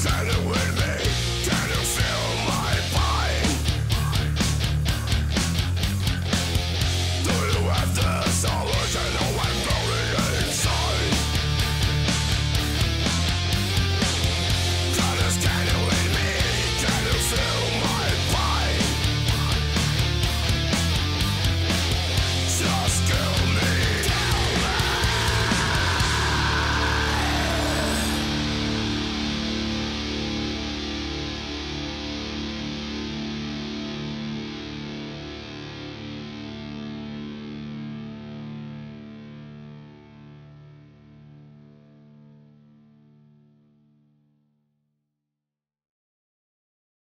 silent